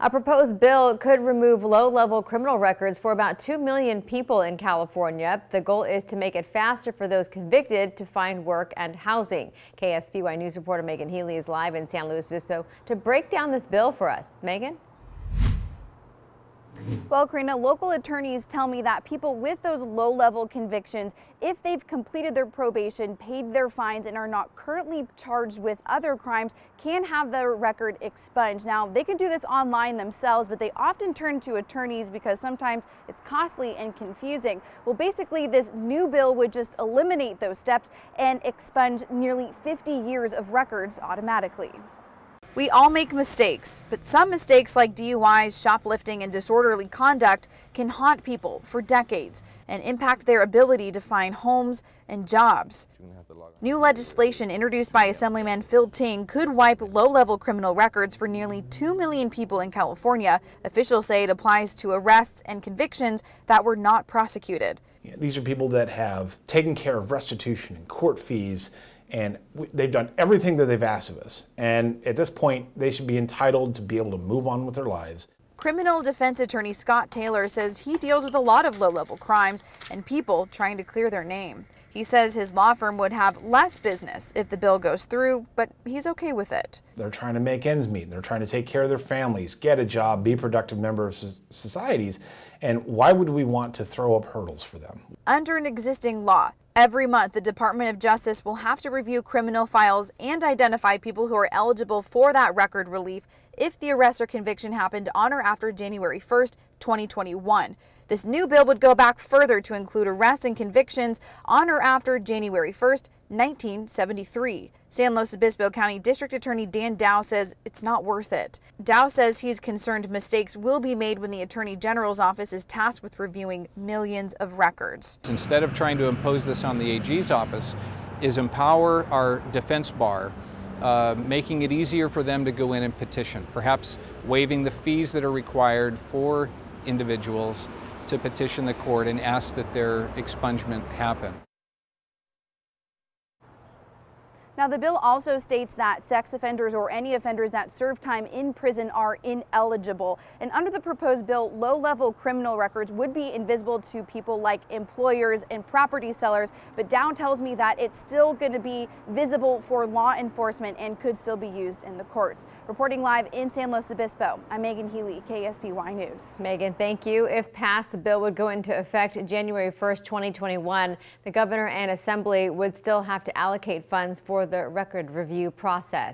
A proposed bill could remove low-level criminal records for about 2 million people in California. The goal is to make it faster for those convicted to find work and housing. KSBY News reporter Megan Healy is live in San Luis Obispo to break down this bill for us. Megan? Well, Karina, local attorneys tell me that people with those low level convictions, if they've completed their probation, paid their fines, and are not currently charged with other crimes, can have their record expunged. Now, they can do this online themselves, but they often turn to attorneys because sometimes it's costly and confusing. Well, basically, this new bill would just eliminate those steps and expunge nearly 50 years of records automatically. We all make mistakes, but some mistakes like DUIs, shoplifting, and disorderly conduct can haunt people for decades and impact their ability to find homes and jobs. New legislation introduced by Assemblyman Phil Ting could wipe low-level criminal records for nearly 2 million people in California. Officials say it applies to arrests and convictions that were not prosecuted. These are people that have taken care of restitution and court fees and they've done everything that they've asked of us. And at this point, they should be entitled to be able to move on with their lives. Criminal defense attorney Scott Taylor says he deals with a lot of low level crimes and people trying to clear their name. He says his law firm would have less business if the bill goes through, but he's okay with it. They're trying to make ends meet. They're trying to take care of their families, get a job, be productive members of societies. And why would we want to throw up hurdles for them? Under an existing law, Every month, the Department of Justice will have to review criminal files and identify people who are eligible for that record relief if the arrest or conviction happened on or after January 1st, 2021. This new bill would go back further to include arrests and convictions on or after January 1st, 1973. San Luis Obispo County District Attorney Dan Dow says it's not worth it. Dow says he's concerned mistakes will be made when the Attorney General's office is tasked with reviewing millions of records. Instead of trying to impose this on the AG's office, is empower our defense bar uh, making it easier for them to go in and petition, perhaps waiving the fees that are required for individuals to petition the court and ask that their expungement happen. Now, the bill also states that sex offenders or any offenders that serve time in prison are ineligible. And under the proposed bill, low-level criminal records would be invisible to people like employers and property sellers. But Dow tells me that it's still going to be visible for law enforcement and could still be used in the courts. Reporting live in San Luis Obispo, I'm Megan Healy, KSBY News. Megan, thank you. If passed, the bill would go into effect January 1st, 2021. The governor and assembly would still have to allocate funds for the record review process.